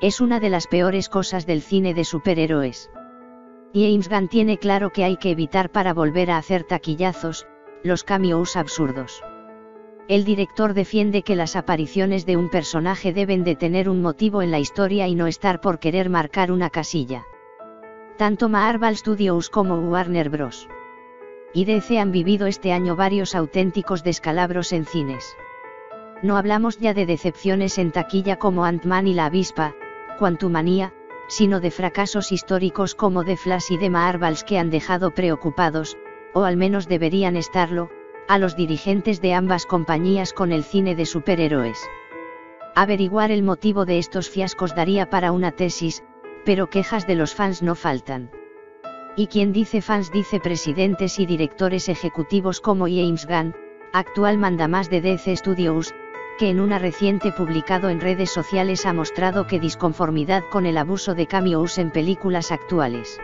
es una de las peores cosas del cine de superhéroes. James Gunn tiene claro que hay que evitar para volver a hacer taquillazos, los cameos absurdos. El director defiende que las apariciones de un personaje deben de tener un motivo en la historia y no estar por querer marcar una casilla. Tanto Marvel Studios como Warner Bros. y DC han vivido este año varios auténticos descalabros en cines. No hablamos ya de decepciones en taquilla como Ant-Man y la avispa, Quantumania, sino de fracasos históricos como The Flash y The Marvels que han dejado preocupados, o al menos deberían estarlo, a los dirigentes de ambas compañías con el cine de superhéroes. Averiguar el motivo de estos fiascos daría para una tesis, pero quejas de los fans no faltan. Y quien dice fans dice presidentes y directores ejecutivos como James Gunn, actual mandamás de DC Studios, que en una reciente publicado en redes sociales ha mostrado que disconformidad con el abuso de cameos en películas actuales.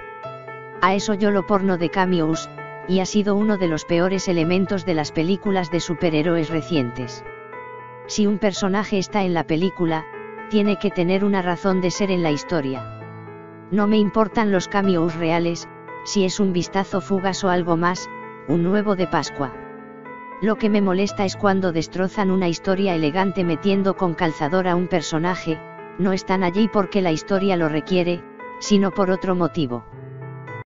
A eso yo lo porno de cameos, y ha sido uno de los peores elementos de las películas de superhéroes recientes. Si un personaje está en la película, tiene que tener una razón de ser en la historia. No me importan los cameos reales, si es un vistazo fugas o algo más, un nuevo de Pascua. Lo que me molesta es cuando destrozan una historia elegante metiendo con calzador a un personaje, no están allí porque la historia lo requiere, sino por otro motivo.